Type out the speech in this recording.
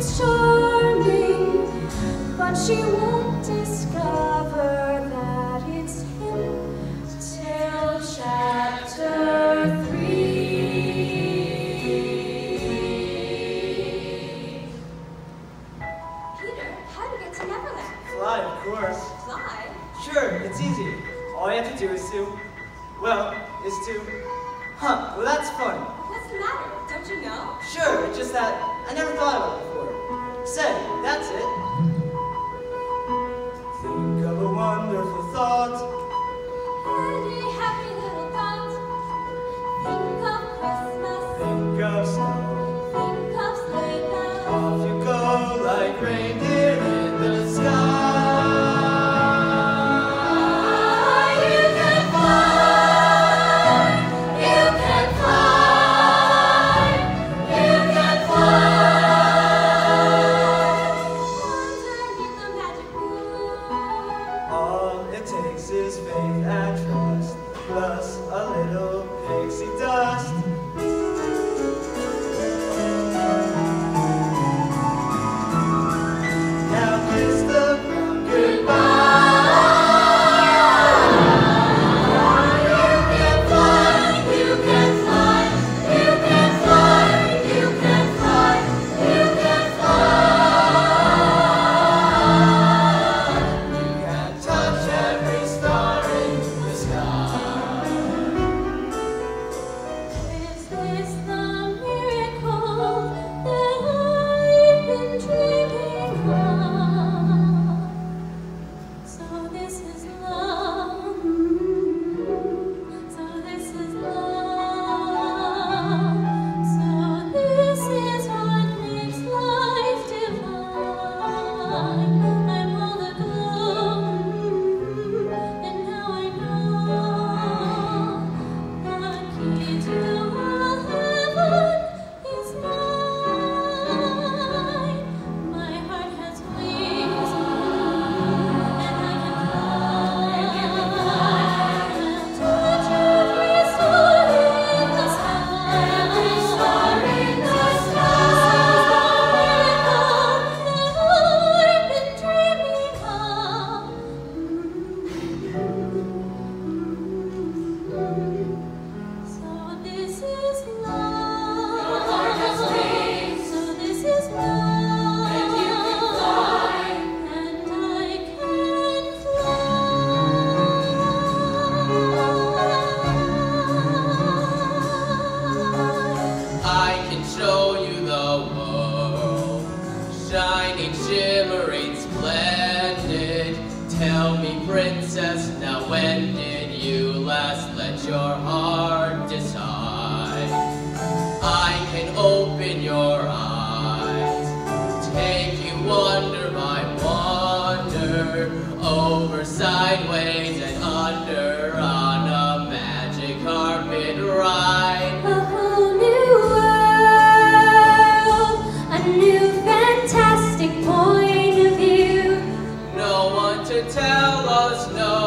it's charming, but she won't discover that it's him till chapter three. Peter, how do you get to Neverland? Fly, of course. Fly? Sure, it's easy. All you have to do is to, well, is to, huh, well that's fun. What's the matter? Don't you know? Sure, it's just that I never thought of it so, that's it. you do. can show you the world. Shining, shimmering, splendid. Tell me, princess, now when did you last let your heart was no